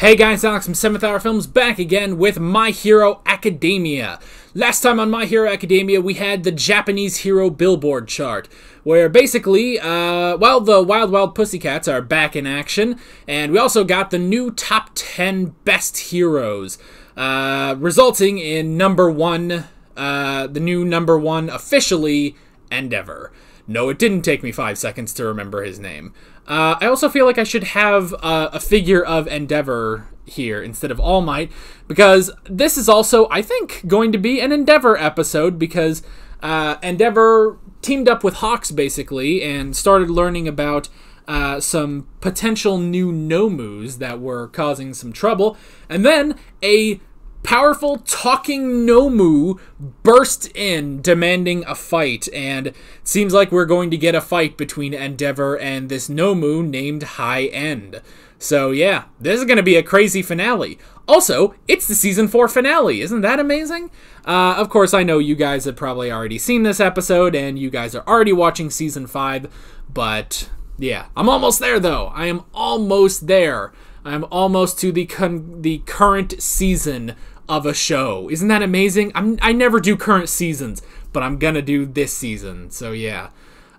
Hey guys, Alex from 7th Hour Films back again with My Hero Academia. Last time on My Hero Academia, we had the Japanese hero billboard chart, where basically, uh, well, the Wild Wild Pussycats are back in action, and we also got the new top 10 best heroes, uh, resulting in number one, uh, the new number one officially, Endeavor. No, it didn't take me five seconds to remember his name. Uh, I also feel like I should have uh, a figure of Endeavor here instead of All Might because this is also, I think, going to be an Endeavor episode because uh, Endeavor teamed up with Hawks basically and started learning about uh, some potential new Nomus that were causing some trouble, and then a powerful talking Nomu burst in demanding a fight, and seems like we're going to get a fight between Endeavor and this Nomu named High End. So yeah, this is going to be a crazy finale. Also, it's the season 4 finale. Isn't that amazing? Uh, of course, I know you guys have probably already seen this episode, and you guys are already watching season 5, but yeah, I'm almost there though. I am almost there. I'm almost to the the current season of a show. Isn't that amazing? I'm I never do current seasons, but I'm gonna do this season. So yeah.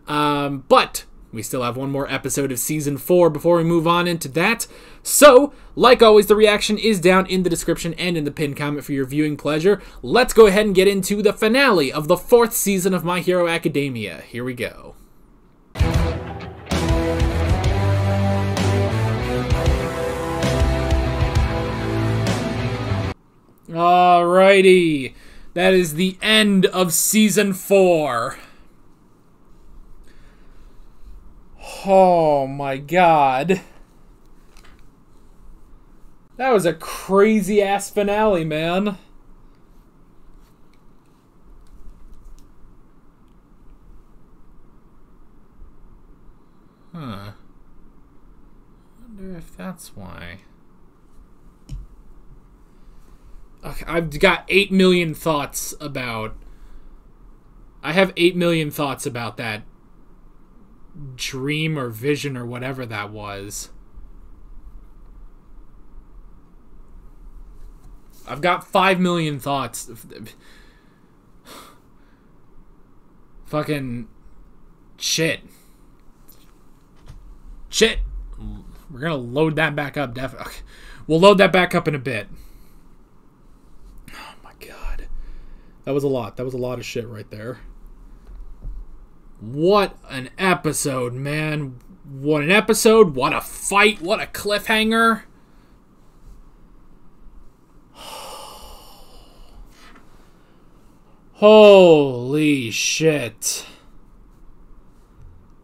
Um, but we still have one more episode of season four before we move on into that. So, like always, the reaction is down in the description and in the pinned comment for your viewing pleasure. Let's go ahead and get into the finale of the fourth season of My Hero Academia. Here we go. Alrighty. That is the end of season four. Oh my god. That was a crazy ass finale, man. Huh. Wonder if that's why. Okay, I've got 8 million thoughts about. I have 8 million thoughts about that dream or vision or whatever that was. I've got 5 million thoughts. Fucking shit. Shit. We're going to load that back up. Definitely. We'll load that back up in a bit. Oh my god. That was a lot. That was a lot of shit right there. What an episode, man. What an episode. What a fight. What a cliffhanger. Holy shit.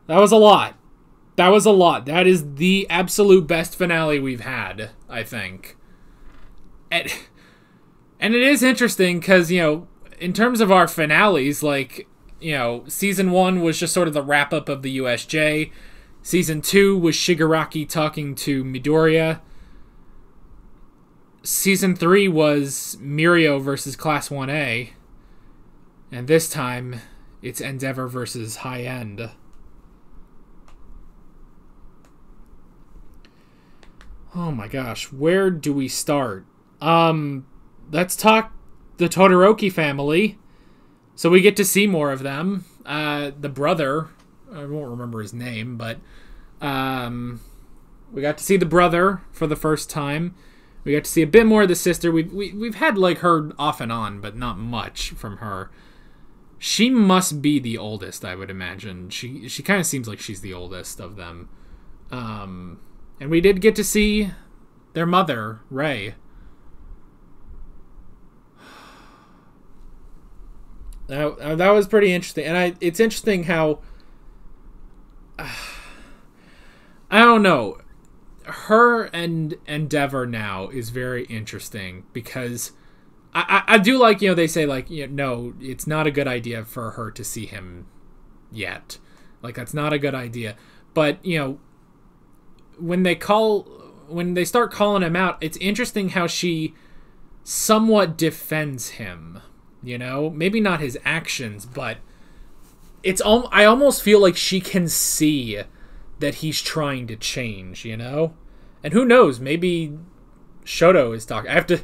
That was a lot. That was a lot. That is the absolute best finale we've had, I think. And, and it is interesting because, you know, in terms of our finales, like, you know, season one was just sort of the wrap up of the USJ. Season two was Shigaraki talking to Midoriya. Season three was Mirio versus Class 1A. And this time, it's Endeavor versus High End. Oh my gosh, where do we start? Um, let's talk the Todoroki family. So we get to see more of them. Uh, the brother, I won't remember his name, but um, we got to see the brother for the first time. We got to see a bit more of the sister. We've we, we've had like her off and on, but not much from her. She must be the oldest, I would imagine. She she kind of seems like she's the oldest of them. Um, and we did get to see their mother, Rei. That, uh, that was pretty interesting, and I it's interesting how uh, I don't know. Her and Endeavor now is very interesting because I, I, I do like you know they say like you know no it's not a good idea for her to see him yet. Like that's not a good idea. But you know when they call when they start calling him out it's interesting how she somewhat defends him you know maybe not his actions but it's all i almost feel like she can see that he's trying to change you know and who knows maybe Shoto is talking. I have to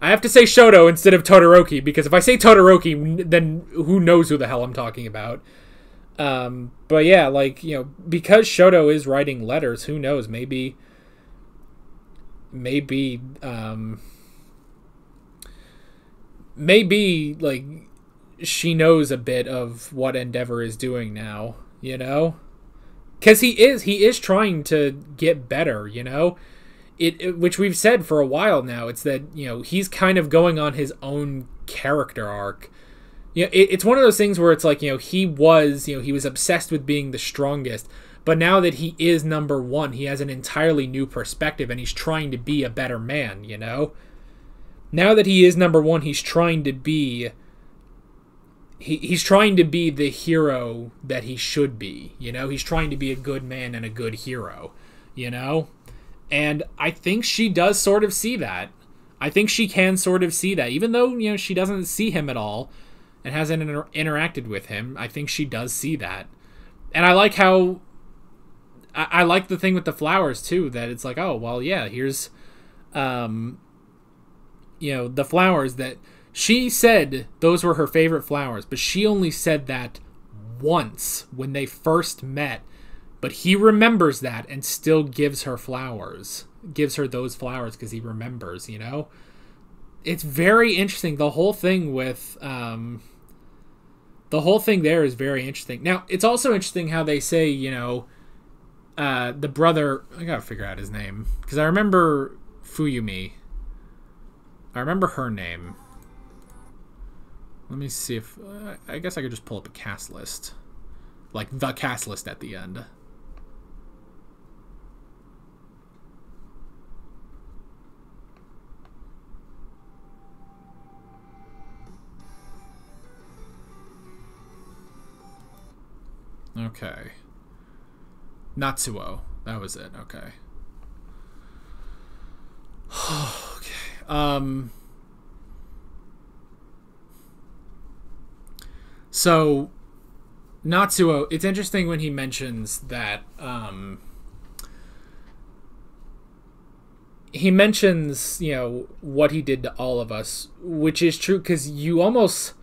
I have to say Shoto instead of Todoroki because if I say Todoroki, then who knows who the hell I'm talking about. Um, but yeah, like you know, because Shoto is writing letters, who knows? Maybe, maybe, um, maybe like she knows a bit of what Endeavor is doing now. You know, because he is he is trying to get better. You know, it, it which we've said for a while now. It's that you know he's kind of going on his own character arc you know, it, it's one of those things where it's like, you know, he was, you know, he was obsessed with being the strongest, but now that he is number one, he has an entirely new perspective and he's trying to be a better man, you know? Now that he is number one, he's trying to be. He, he's trying to be the hero that he should be, you know? He's trying to be a good man and a good hero, you know? And I think she does sort of see that. I think she can sort of see that, even though, you know, she doesn't see him at all and hasn't inter- interacted with him. I think she does see that, and I like how. I, I like the thing with the flowers too. That it's like, oh well, yeah, here's, um, you know, the flowers that she said those were her favorite flowers, but she only said that once when they first met. But he remembers that and still gives her flowers, gives her those flowers because he remembers, you know? It's very interesting. The whole thing with um, the whole thing there is very interesting. Now, it's also interesting how they say, you know, uh, the brother. I gotta figure out his name because I remember Fuyumi. I remember her name. Let me see if uh, I guess I could just pull up a cast list, like the cast list at the end. Okay. Natsuo. That was it. Okay. Um. So, Natsuo. It's interesting when he mentions that. Um, he mentions, you know, what he did to all of us, which is true because you almost.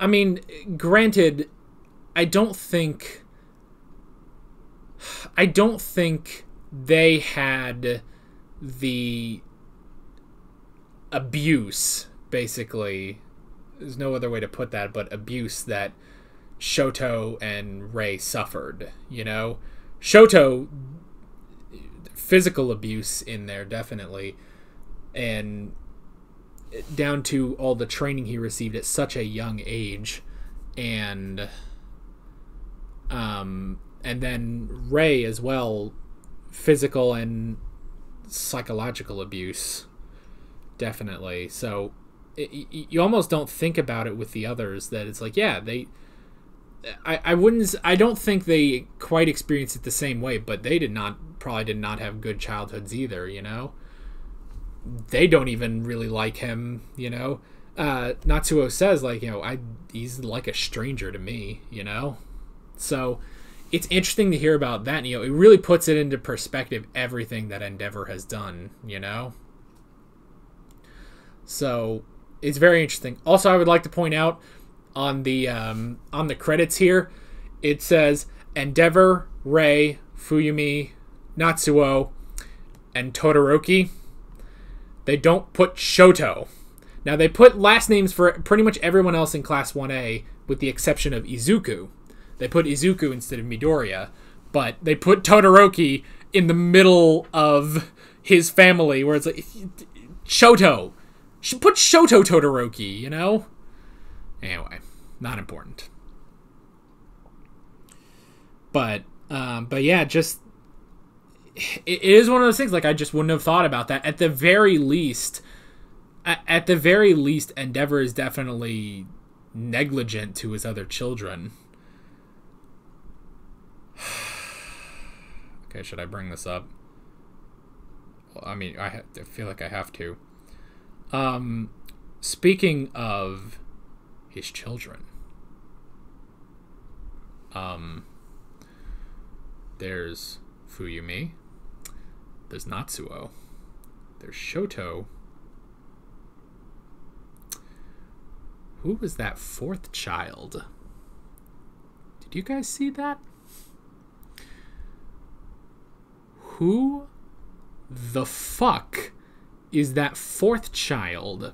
I mean, granted, I don't think I don't think they had the abuse basically. There's no other way to put that but abuse that Shoto and Rei suffered, you know? Shoto physical abuse in there definitely. And down to all the training he received at such a young age and um, and then Rei as well, physical and psychological abuse, definitely. So it, you almost don't think about it with the others that it's like, yeah, they. I, I wouldn't I don't think they quite experienced it the same way, but they did not probably did not have good childhoods either, you know. They don't even really like him, you know. Uh, Natsuo says like, you know, I he's like a stranger to me, you know. So it's interesting to hear about that. You know, it really puts it into perspective everything that Endeavor has done. You know, so it's very interesting. Also, I would like to point out on the um, on the credits here, it says Endeavor, Rei, Fuyumi, Natsuo, and Todoroki. They don't put Shoto. Now they put last names for pretty much everyone else in Class 1A, with the exception of Izuku. They put Izuku instead of Midoriya, but they put Todoroki in the middle of his family, where it's like Shoto. Put Shoto Todoroki, you know. Anyway, not important. But um, but yeah, just it is one of those things. Like I just wouldn't have thought about that. At the very least, at the very least, Endeavor is definitely negligent to his other children. okay, should I bring this up? Well, I mean, I, I feel like I have to. Um, speaking of his children, um, there's Fuyumi, there's Natsuo, There's Shoto. Who was that fourth child? Did you guys see that? Who the fuck is that fourth child?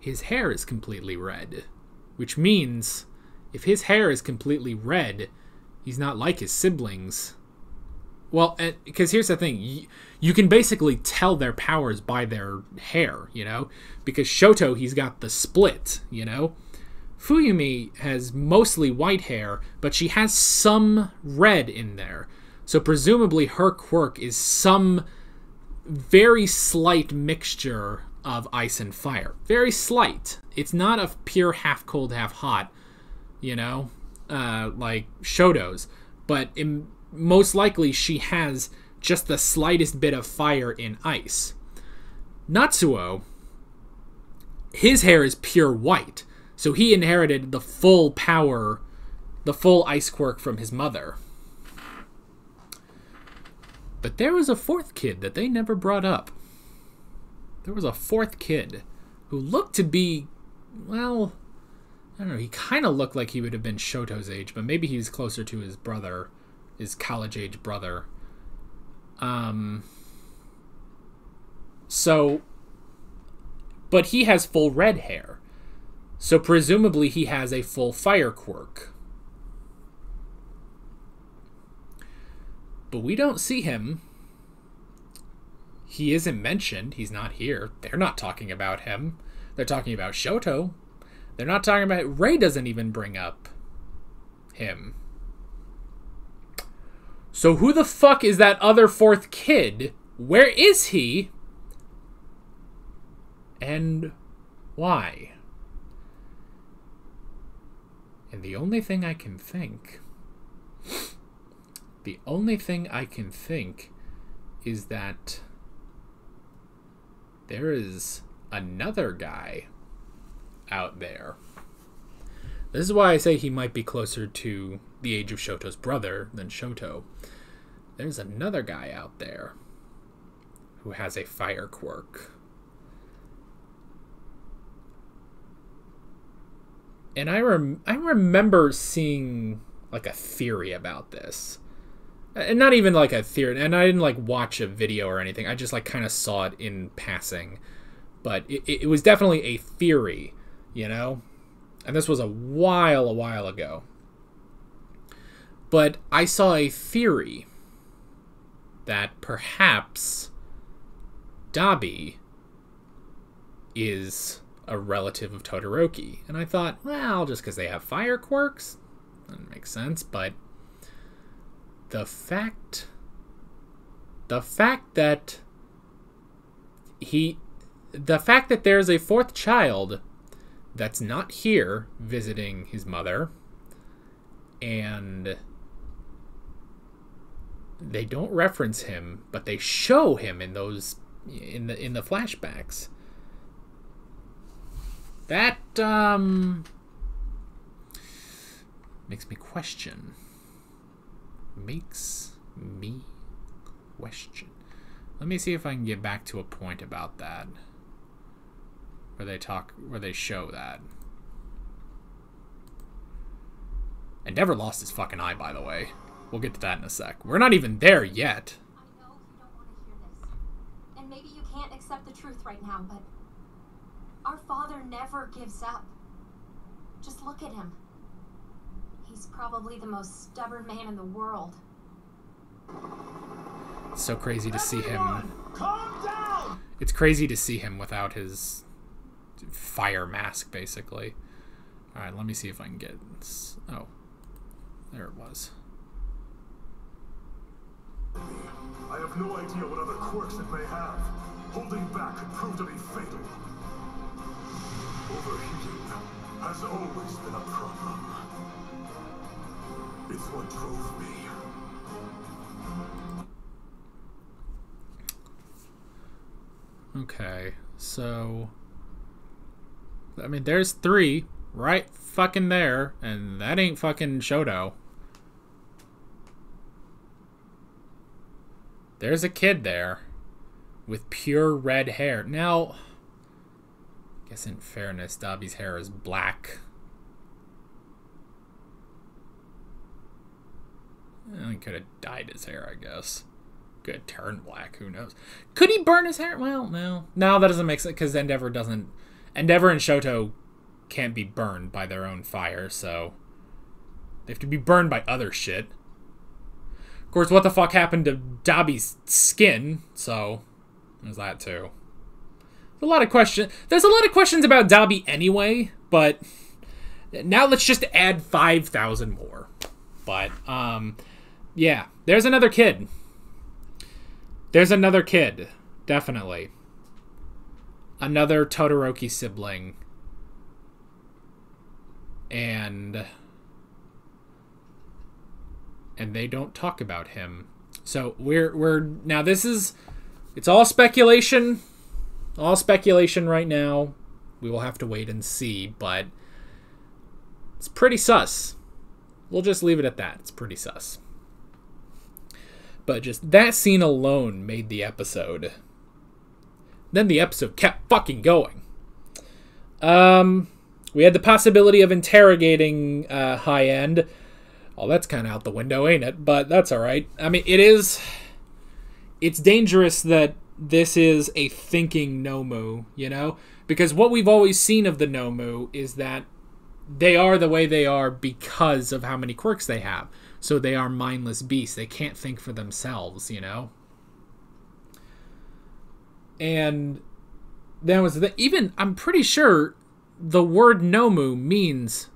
His hair is completely red, which means if his hair is completely red, he's not like his siblings. Well, because here's the thing you, you, can basically tell their powers by their hair, you know? Because Shoto, he's got the split, you know? Fuyumi has mostly white hair, but she has some red in there. So presumably her quirk is some very slight mixture of ice and fire. Very slight. It's not a pure half cold, half hot, you know, uh, like Shoto's. But in, most likely she has just the slightest bit of fire in ice. Natsuo, his hair is pure white. So he inherited the full power, the full ice quirk from his mother. But there was a fourth kid that they never brought up. There was a fourth kid who looked to be, well, I don't know, he kind of looked like he would have been Shoto's age, but maybe he was closer to his brother, his college age brother. Um, so, but he has full red hair. So presumably he has a full fire quirk. But we don't see him. He isn't mentioned. He's not here. They're not talking about him. They're talking about Shoto. They're not talking about. Rei doesn't even bring up him. So who the fuck is that other fourth kid? Where is he? And why? And the only thing I can think, the only thing I can think is that there is another guy out there. This is why I say he might be closer to the age of Shoto's brother than Shoto. There's another guy out there who has a fire quirk. and I rem- I remember seeing like a theory about this, and not even like a theory, and I didn't like watch a video or anything. I just like kind of saw it in passing, but it, it was definitely a theory, you know, and this was a while a while ago. But I saw a theory that perhaps Dabi is a relative of Todoroki. And I thought, well, just because they have fire quirks, that makes sense. But the fact, the fact that he, the fact that there's a fourth child that's not here visiting his mother, and they don't reference him, but they show him in those in the in the flashbacks that um makes me question. Makes me question. Let me see if I can get back to a point about that. Where they talk where they show that. And never lost his fucking eye, by the way. We'll get to that in a sec. We're not even there yet. I know you don't want to hear this. And maybe you can't accept the truth right now, but our father never gives up. Just look at him. He's probably the most stubborn man in the world. It's so crazy to see him. Calm down! It's crazy to see him without his fire mask, basically. Alright, let me see if I can get... Oh. There it was. I have no idea what other quirks it may have. Holding back could prove to be fatal. Overheating has always been a problem. It's what drove me. Okay, so... I mean, there's three right fucking there, and that ain't fucking Shoto. There's a kid there. with pure red hair. Now, I guess in fairness, Dabi's hair is black. He could have dyed his hair, I guess. Could have turned black. Who knows? Could he burn his hair? Well, no. No, that doesn't make sense because Endeavor doesn't. Endeavor and Shoto can't be burned by their own fire, so they have to be burned by other shit. Of course, what the fuck happened to Dabi's skin? So there's that too. There's a lot of questions. There's a lot of questions about Dabi anyway, but now let's just add five thousand more. But um, yeah, there's another kid. There's another kid, definitely. Another Todoroki sibling. And and they don't talk about him. So we're we're now this is it's all speculation. All speculation right now. We will have to wait and see, but it's pretty sus. We'll just leave it at that. It's pretty sus. But just that scene alone made the episode. Then the episode kept fucking going. Um, we had the possibility of interrogating uh, High End. Oh, that's kind of out the window, ain't it? But that's all right. I mean, it is. It's dangerous that this is a thinking Nomu, you know? Because what we've always seen of the Nomu is that they are the way they are because of how many quirks they have. So they are mindless beasts. They can't think for themselves, you know? And that was the even I'm pretty sure the word Nomu means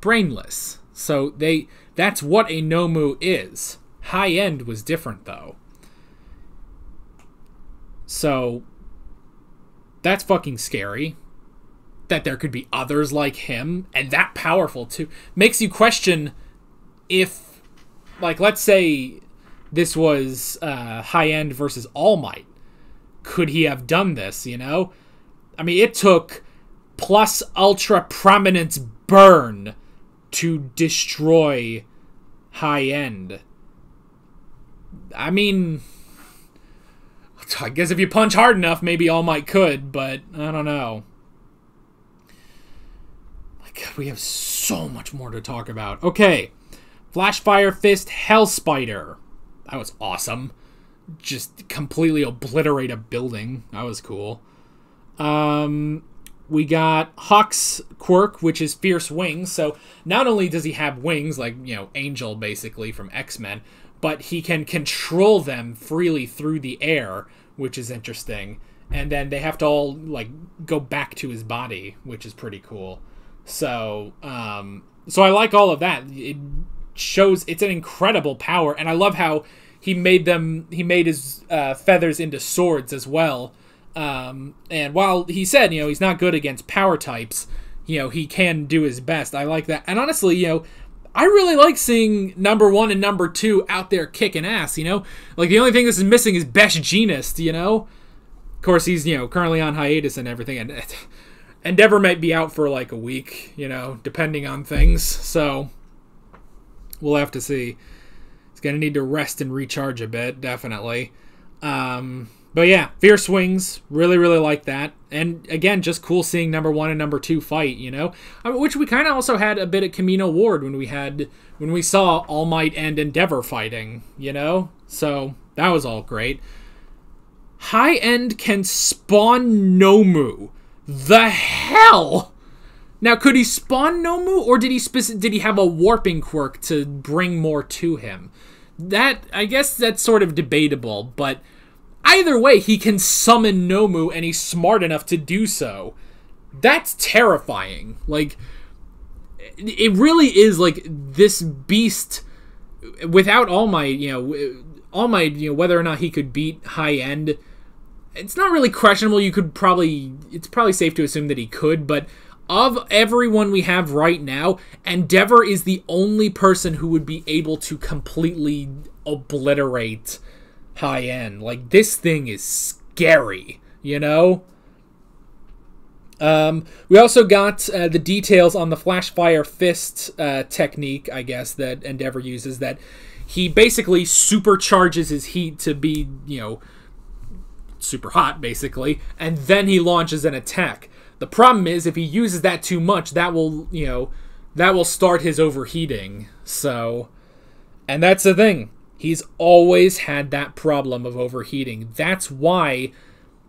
brainless. So they that's what a Nomu is. High end was different though. So that's fucking scary. That there could be others like him and that powerful too. Makes you question if like let's say this was uh, high end versus All Might. Could he have done this, you know? I mean it took plus ultra prominence burn to destroy high end. I mean, I guess if you punch hard enough, maybe All Might could, but I don't know. My God, we have so much more to talk about. Okay, Flashfire Fist Hell Spider. That was awesome. Just completely obliterate a building. That was cool. Um, we got Hawk's quirk, which is Fierce Wings. So not only does he have wings, like, you know, Angel basically from X Men, but he can control them freely through the air, which is interesting. And then they have to all, like, go back to his body, which is pretty cool. So, um, so I like all of that. It shows it's an incredible power, and I love how he made them, he made his uh, feathers into swords as well um, and while he said, you know, he's not good against power types, you know, he can do his best. I like that. And honestly, you know, I really like seeing number one and number two out there kicking ass, you know? Like, the only thing this is missing is Best Jeanist, you know? Of course, he's, you know, currently on hiatus and everything. And Endeavor might be out for like a week, you know, depending on things. So, we'll have to see. He's going to need to rest and recharge a bit, definitely. Um, but yeah, Fierce Wings, really, really like that. And again, just cool seeing number one and number two fight, you know? I mean, which we kind of also had a bit at Camino Ward when we had, when we saw All Might and Endeavor fighting, you know? So that was all great. High End can spawn Nomu. The hell? Now, could he spawn Nomu, or did he speci- did he have a warping quirk to bring more to him? That I guess that's sort of debatable, but Either way, he can summon Nomu and he's smart enough to do so. That's terrifying. Like, it really is like this beast without All Might, you know, All Might, you know, whether or not he could beat High End, it's not really questionable. You could probably, it's probably safe to assume that he could, but of everyone we have right now, Endeavor is the only person who would be able to completely obliterate high end. Like this thing is scary, you know. Um, we also got uh, the details on the Flashfire Fist uh, technique, I guess, that Endeavor uses. That he basically supercharges his heat to be, you know, super hot, basically, and then he launches an attack. The problem is, if he uses that too much, that will, you know, that will start his overheating. So, and that's the thing. He's always had that problem of overheating. That's why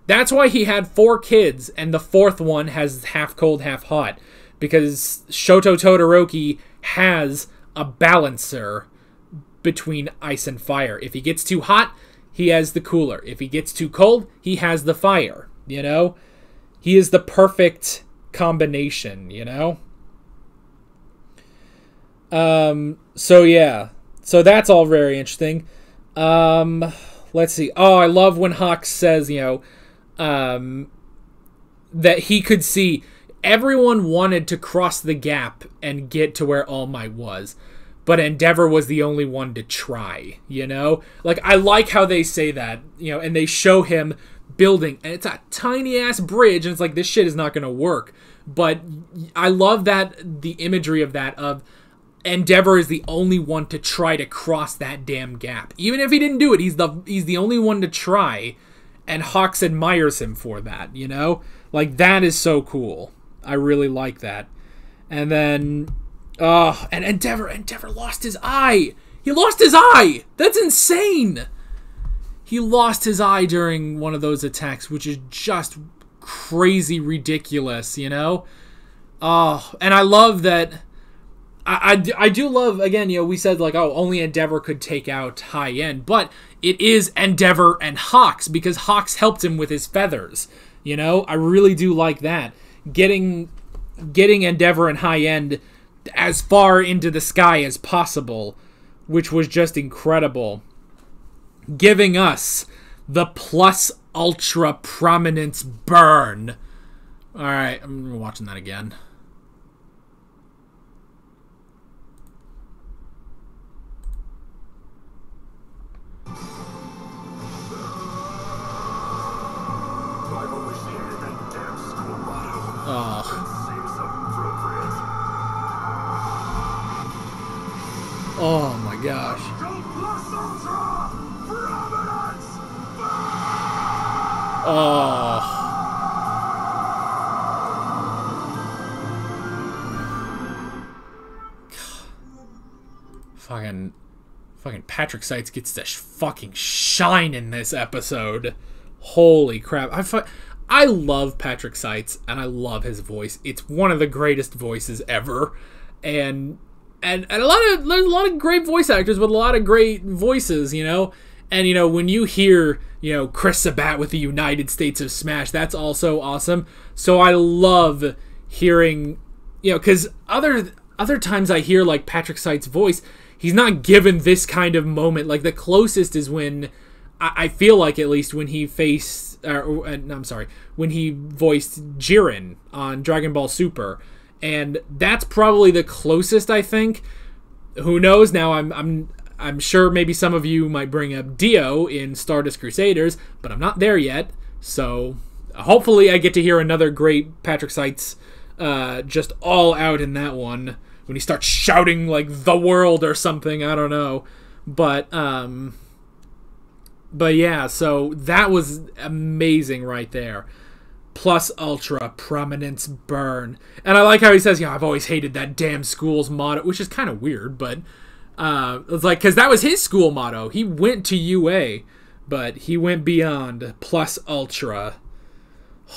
that's why he had four kids and the fourth one has half cold, half hot because Shoto Todoroki has a balancer between ice and fire. If he gets too hot, he has the cooler. If he gets too cold, he has the fire, you know? He is the perfect combination, you know? Um so yeah, so that's all very interesting. Um, let's see. Oh, I love when Hawks says, you know, um, that he could see everyone wanted to cross the gap and get to where All Might was, but Endeavor was the only one to try. You know, like I like how they say that. You know, and they show him building, and it's a tiny ass bridge, and it's like this shit is not gonna work. But I love that the imagery of that of Endeavor is the only one to try to cross that damn gap. Even if he didn't do it, he's the he's the only one to try, and Hawks admires him for that. You know, like that is so cool. I really like that. And then, uh, and Endeavor Endeavor lost his eye. He lost his eye. That's insane. He lost his eye during one of those attacks, which is just crazy ridiculous. You know. Oh, and I love that I, I, I do love again you know we said like oh only endeavor could take out high end but it is endeavor and hawks because hawks helped him with his feathers you know i really do like that getting getting endeavor and high end as far into the sky as possible which was just incredible giving us the plus ultra prominence burn all right i'm watching that again. Oh, oh my gosh. Oh. Fucking, fucking Patrick Seitz gets to sh- fucking shine in this episode. Holy crap! I fu- I love Patrick Seitz and I love his voice. It's one of the greatest voices ever, and and, and a lot of there's a lot of great voice actors with a lot of great voices, you know. And you know when you hear you know Chris Sabat with the United States of Smash, that's also awesome. So I love hearing you know because other other times I hear like Patrick Seitz voice, he's not given this kind of moment. Like the closest is when I, feel like at least when he faced, or, uh, I'm sorry, when he voiced Jiren on Dragon Ball Super, and that's probably the closest I think. Who knows? Now I'm I'm I'm sure maybe some of you might bring up Dio in Stardust Crusaders, but I'm not there yet. So hopefully I get to hear another great Patrick Seitz uh, just all out in that one when he starts shouting like the world or something. I don't know, but um, but yeah, so that was amazing right there. Plus ultra prominence burn, and I like how he says, "Yeah, I've always hated that damn school's motto," which is kind of weird, but uh, it's like because that was his school motto. He went to UA, but he went beyond. Plus ultra.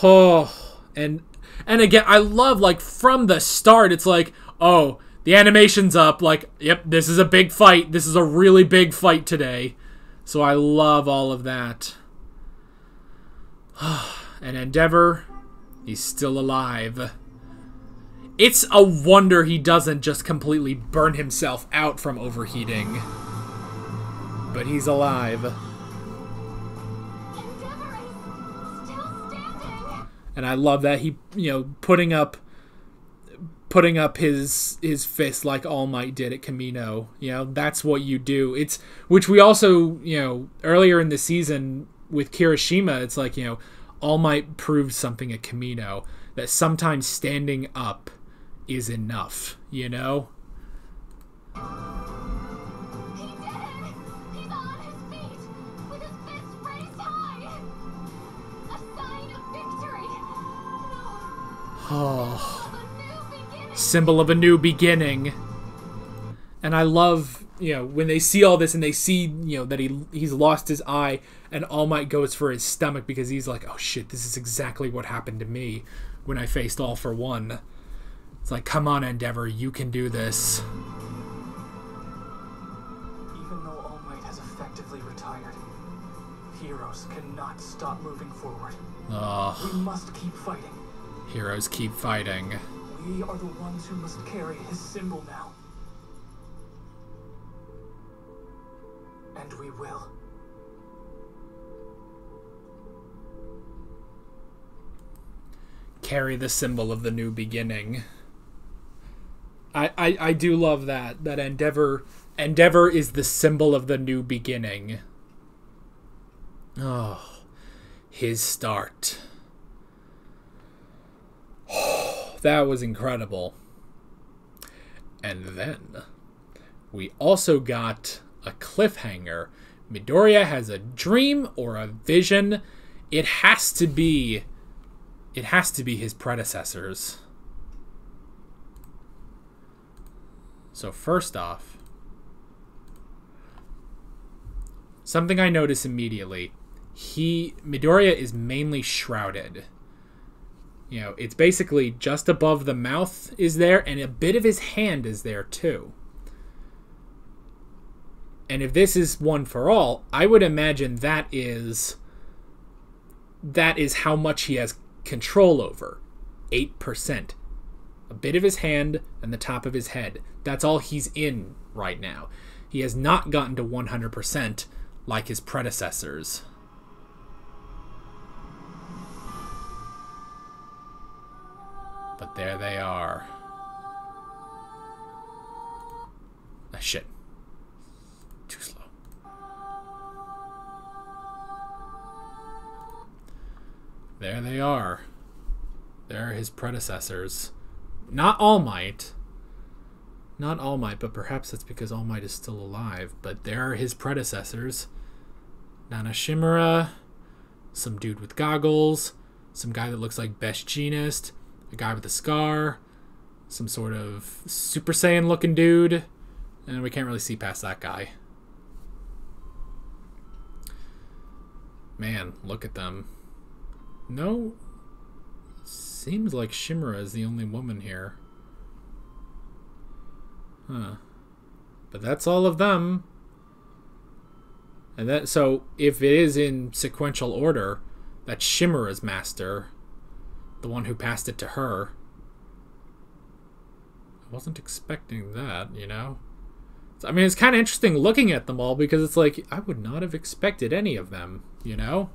Oh, and and again, I love like from the start. It's like, oh, the animation's up. Like, yep, this is a big fight. This is a really big fight today. So I love all of that. and Endeavor, he's still alive. It's a wonder he doesn't just completely burn himself out from overheating. But he's alive. And I love that he you know putting up putting up his his fist like All Might did at Camino. You know that's what you do. It's which we also you know earlier in the season with Kirishima. It's like you know All Might proved something at Camino that sometimes standing up is enough, you know? Oh. Symbol of a new beginning. And I love, you know, when they see all this and they see, you know, that he he's lost his eye and All Might goes for his stomach because he's like, "Oh shit, this is exactly what happened to me when I faced All for One." It's like, "Come on, Endeavor, you can do this." Even though All Might has effectively retired, heroes cannot stop moving forward. We must keep fighting. Heroes keep fighting. We are the ones who must carry his symbol now. And we will. carry the symbol of the new beginning. I, I, do love that that endeavor endeavor is the symbol of the new beginning. Oh, his start. Oh, that was incredible. And then we also got a cliffhanger. Midoriya has a dream or a vision. It has to be it has to be his predecessors. So first off, something I notice immediately, he Midoriya is mainly shrouded. You know, it's basically just above the mouth is there and a bit of his hand is there too. And if this is one for all, I would imagine that is that is how much he has control over 8%. A bit of his hand and the top of his head. That's all he's in right now. He has not gotten to 100% like his predecessors. But there they are. Ah, shit. Too slow. There they are. There are his predecessors. Not All Might. Not All Might, but perhaps that's because All Might is still alive. But there are his predecessors. Nana Shimura, some dude with goggles, some guy that looks like Best Jeanist, a guy with a scar, some sort of Super Saiyan looking dude, and we can't really see past that guy. Man, look at them. No. Seems like Shimura is the only woman here. Huh. But that's all of them. And that so if it is in sequential order, that's Shimura's master. The one who passed it to her. I wasn't expecting that, you know? I mean, it's kind of interesting looking at them all because it's like, I would not have expected any of them, you know?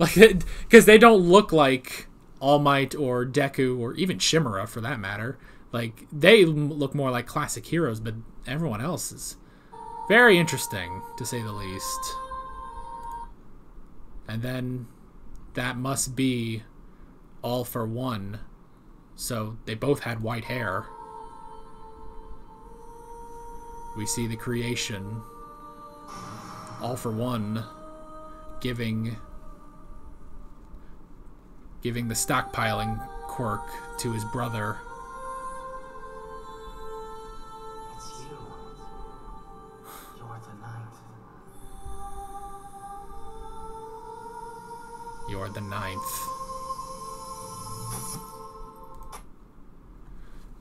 Like, because they don't look like All Might or Deku or even Shimura for that matter. Like, they look more like classic heroes, but everyone else is very interesting, to say the least. And then that must be all for one. So they both had white hair. We see the creation. All for one giving giving the stockpiling quirk to his brother. It's you. You're the ninth. You're the ninth.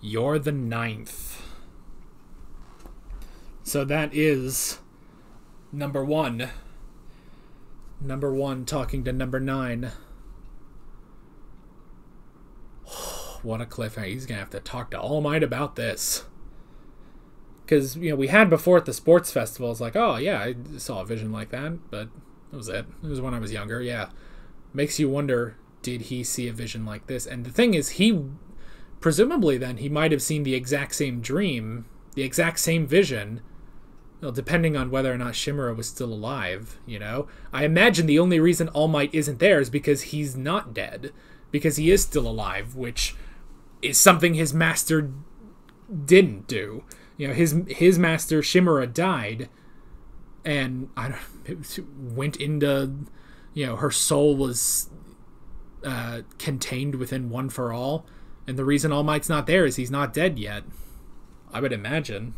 You're the ninth. So that is number one. Number one talking to number nine. What a cliffhanger. He's going to have to talk to All Might about this. Because, you know, we had before at the sports festival, it's like, oh, yeah, I saw a vision like that, but that was it. It was when I was younger, yeah. Makes you wonder, did he see a vision like this? And the thing is, he, presumably then, he might have seen the exact same dream, the exact same vision, well, depending on whether or not Shimura was still alive, you know? I imagine the only reason All Might isn't there is because he's not dead, because he is still alive, which is something his master didn't do. You know, his his master Shimura died, and I don't went into, you know, her soul was uh, contained within One for All, and the reason All Might's not there is he's not dead yet. I would imagine.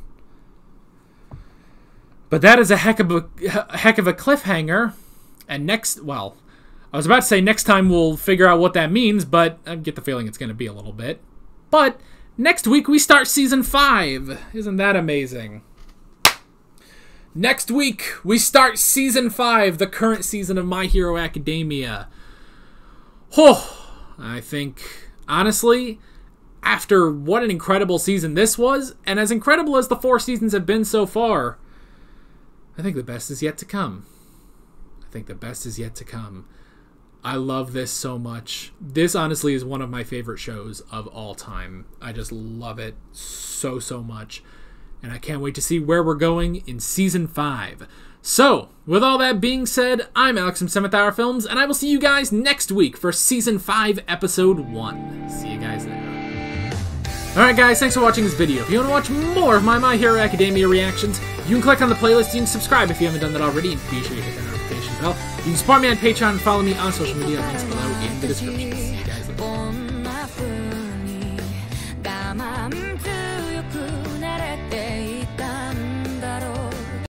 But that is a heck of a, a heck of a cliffhanger. And next, well, I was about to say next time we'll figure out what that means, but I get the feeling it's going to be a little bit. But next week we start season 5. Isn't that amazing? Next week we start season 5, the current season of My Hero Academia. Oh, I think honestly, after what an incredible season this was, and as incredible as the four seasons have been so far, I think the best is yet to come. I think the best is yet to come. I love this so much. This honestly is one of my favorite shows of all time. I just love it so, so much. And I can't wait to see where we're going in season 5. So, with all that being said, I'm Alex from 7th Hour Films, and I will see you guys next week for season 5, episode 1. See you guys there. Alright guys, thanks for watching this video. If you want to watch more of my My Hero Academia reactions, you can click on the playlist, you can subscribe if you haven't done that already, and be sure you hit that well, you can support me on Patreon and follow me on social media. Links below in the description. See you guys later.